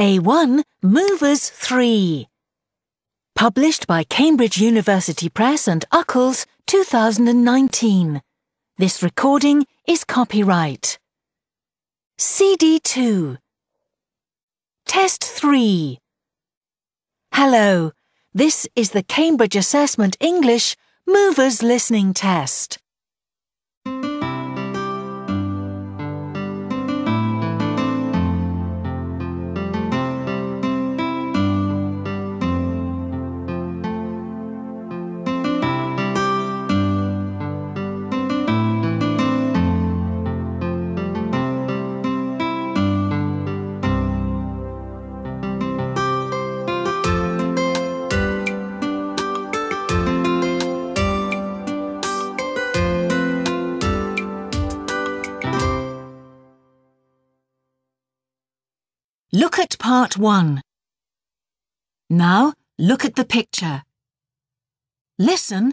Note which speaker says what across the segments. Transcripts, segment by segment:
Speaker 1: A1 Movers 3. Published by Cambridge University Press and UCLES, 2019. This recording is copyright. CD2. Test 3. Hello, this is the Cambridge Assessment English Movers Listening Test. Look at part one. Now look at the picture. Listen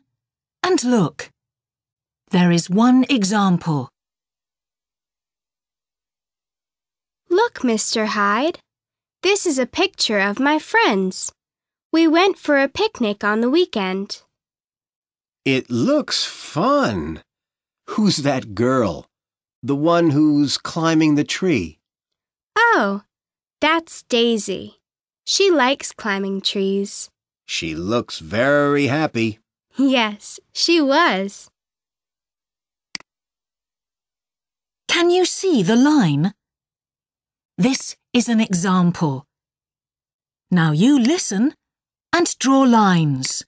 Speaker 1: and look. There is one example.
Speaker 2: Look, Mr. Hyde. This is a picture of my friends. We went for a picnic on the weekend.
Speaker 3: It looks fun. Who's that girl? The one who's climbing the tree.
Speaker 2: Oh, that's Daisy. She likes climbing trees.
Speaker 3: She looks very happy.
Speaker 2: Yes, she was.
Speaker 1: Can you see the line? This is an example. Now you listen and draw lines.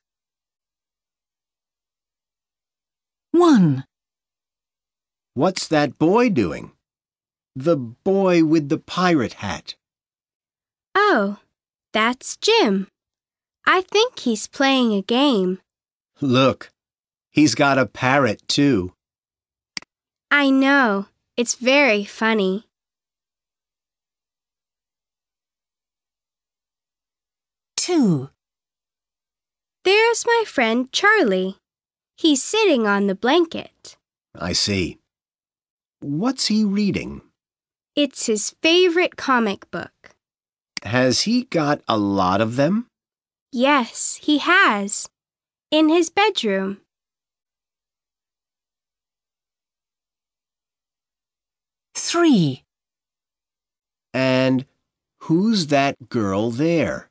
Speaker 1: 1.
Speaker 3: What's that boy doing? The boy with the pirate hat.
Speaker 2: Oh, that's Jim. I think he's playing a game.
Speaker 3: Look, he's got a parrot too.
Speaker 2: I know. It's very funny.
Speaker 1: Two.
Speaker 2: There's my friend Charlie. He's sitting on the blanket.
Speaker 3: I see. What's he reading?
Speaker 2: It's his favorite comic book.
Speaker 3: Has he got a lot of them?
Speaker 2: Yes, he has. In his bedroom.
Speaker 1: Three.
Speaker 3: And who's that girl there?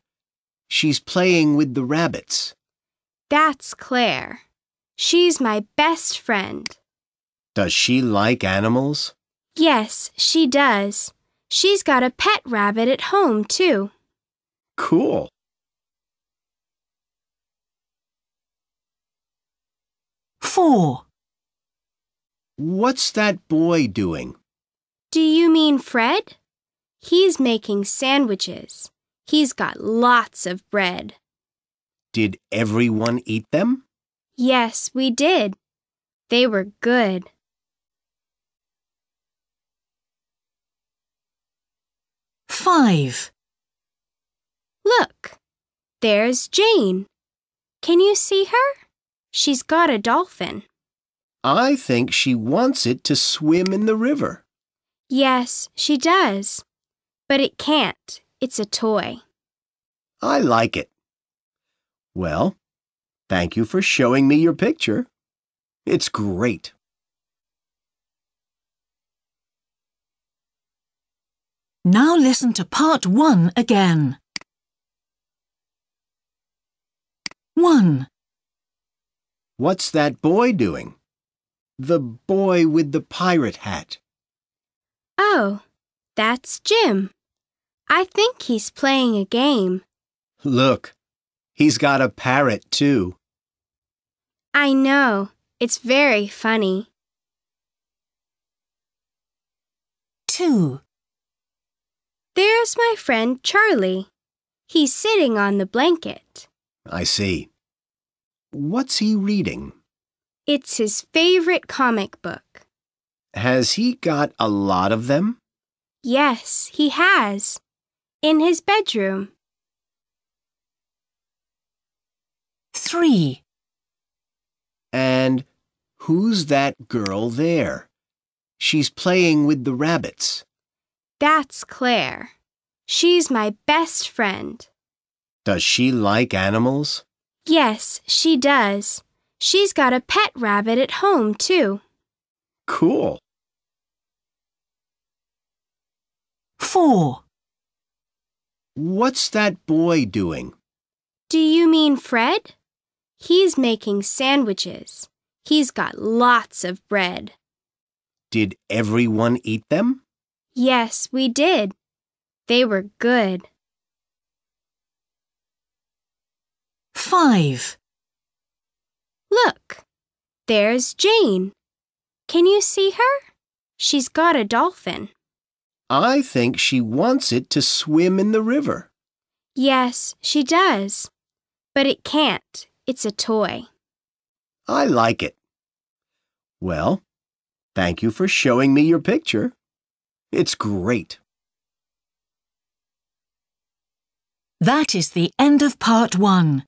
Speaker 3: She's playing with the rabbits.
Speaker 2: That's Claire. She's my best friend.
Speaker 3: Does she like animals?
Speaker 2: Yes, she does. She's got a pet rabbit at home, too.
Speaker 3: Cool.
Speaker 1: Four.
Speaker 3: What's that boy doing?
Speaker 2: Do you mean Fred? He's making sandwiches. He's got lots of bread.
Speaker 3: Did everyone eat them?
Speaker 2: Yes, we did. They were good.
Speaker 1: Five.
Speaker 2: Look, there's Jane. Can you see her? She's got a dolphin.
Speaker 3: I think she wants it to swim in the river.
Speaker 2: Yes, she does. But it can't. It's a toy.
Speaker 3: I like it. Well, thank you for showing me your picture. It's great.
Speaker 1: Now listen to part one again. 1.
Speaker 3: What's that boy doing? The boy with the pirate hat.
Speaker 2: Oh, that's Jim. I think he's playing a game.
Speaker 3: Look, he's got a parrot too.
Speaker 2: I know. It's very funny.
Speaker 1: 2.
Speaker 2: There's my friend Charlie. He's sitting on the blanket.
Speaker 3: I see. What's he reading?
Speaker 2: It's his favorite comic book.
Speaker 3: Has he got a lot of them?
Speaker 2: Yes, he has. In his bedroom.
Speaker 1: 3.
Speaker 3: And who's that girl there? She's playing with the rabbits.
Speaker 2: That's Claire. She's my best friend.
Speaker 3: Does she like animals?
Speaker 2: Yes, she does. She's got a pet rabbit at home, too.
Speaker 3: Cool.
Speaker 1: 4.
Speaker 3: What's that boy doing?
Speaker 2: Do you mean Fred? He's making sandwiches. He's got lots of bread.
Speaker 3: Did everyone eat them?
Speaker 2: Yes, we did. They were good.
Speaker 1: 5.
Speaker 2: Look, there's Jane. Can you see her? She's got a dolphin.
Speaker 3: I think she wants it to swim in the river.
Speaker 2: Yes, she does. But it can't. It's a toy.
Speaker 3: I like it. Well, thank you for showing me your picture. It's great.
Speaker 1: That is the end of part 1.